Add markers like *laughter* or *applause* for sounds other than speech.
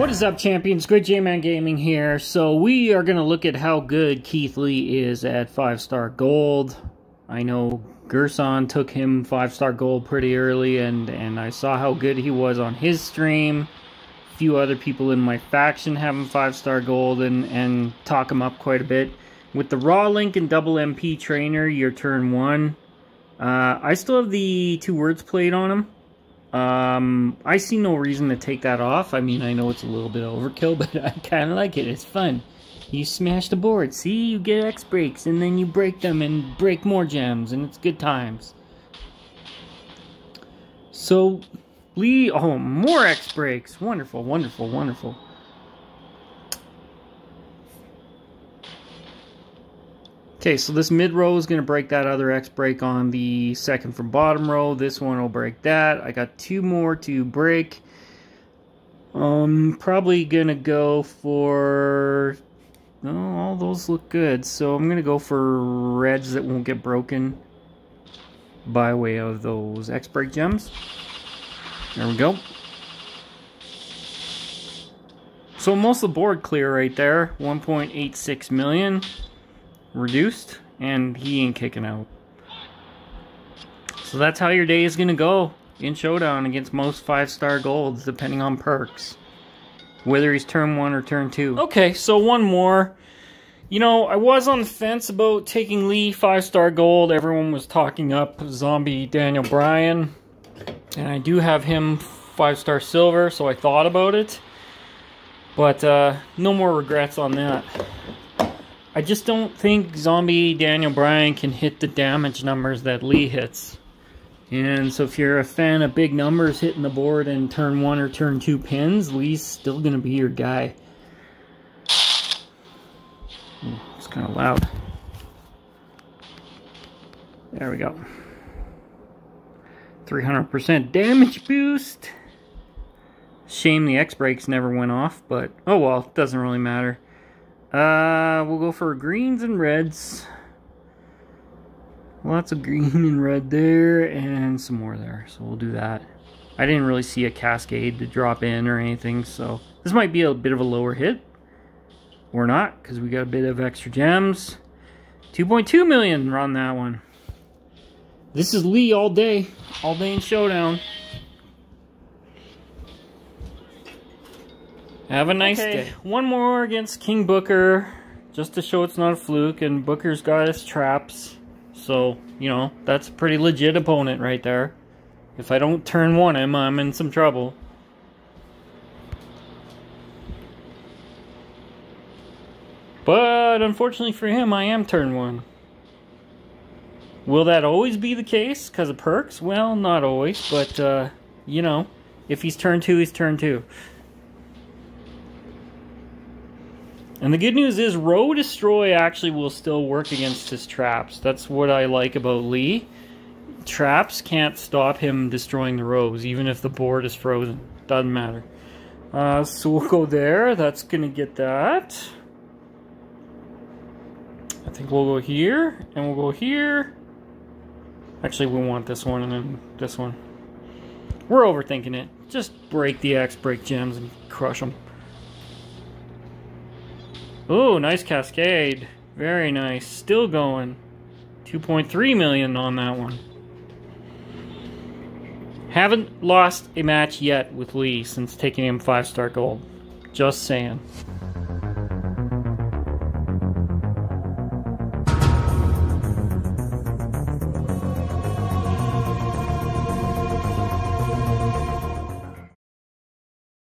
What is up, champions? Good J-Man Gaming here. So we are going to look at how good Keith Lee is at 5-star gold. I know Gerson took him 5-star gold pretty early, and, and I saw how good he was on his stream. A few other people in my faction have him 5-star gold and, and talk him up quite a bit. With the Raw Link and Double MP Trainer, your turn 1. Uh, I still have the two words played on him. Um, I see no reason to take that off. I mean, I know it's a little bit overkill, *laughs* but I kind of like it. It's fun. You smash the board. See, you get X breaks, and then you break them and break more gems, and it's good times. So, Lee, oh, more X breaks. Wonderful, wonderful, wonderful. Okay, so this mid row is going to break that other X break on the second from bottom row. This one will break that. I got two more to break. Um, probably going to go for... Oh, all those look good. So I'm going to go for reds that won't get broken by way of those X break gems. There we go. So most of the board clear right there. 1.86 million reduced, and he ain't kicking out. So that's how your day is going to go in Showdown against most 5-star golds, depending on perks. Whether he's turn 1 or turn 2. Okay, so one more. You know, I was on the fence about taking Lee 5-star gold. Everyone was talking up zombie Daniel Bryan. And I do have him 5-star silver, so I thought about it. But uh, no more regrets on that. I just don't think Zombie Daniel Bryan can hit the damage numbers that Lee hits. And so if you're a fan of big numbers hitting the board in turn one or turn two pins, Lee's still going to be your guy. Hmm, it's kind of loud. There we go. 300% damage boost. Shame the X-Breaks never went off, but oh well, doesn't really matter. Uh, we'll go for greens and reds. Lots of green and red there, and some more there. So we'll do that. I didn't really see a cascade to drop in or anything, so this might be a bit of a lower hit. Or not, because we got a bit of extra gems. 2.2 million on that one. This is Lee all day. All day in Showdown. Have a nice okay. day. One more against King Booker, just to show it's not a fluke, and Booker's got his traps. So, you know, that's a pretty legit opponent right there. If I don't turn one him, I'm in some trouble. But unfortunately for him, I am turn one. Will that always be the case because of perks? Well, not always, but, uh, you know, if he's turn two, he's turn two. And the good news is Row Destroy actually will still work against his traps. That's what I like about Lee. Traps can't stop him destroying the rows, even if the board is frozen. Doesn't matter. Uh, so we'll go there. That's going to get that. I think we'll go here, and we'll go here. Actually, we want this one and then this one. We're overthinking it. Just break the X, break gems, and crush them. Oh, nice cascade. Very nice. Still going. 2.3 million on that one. Haven't lost a match yet with Lee since taking him 5-star gold. Just saying.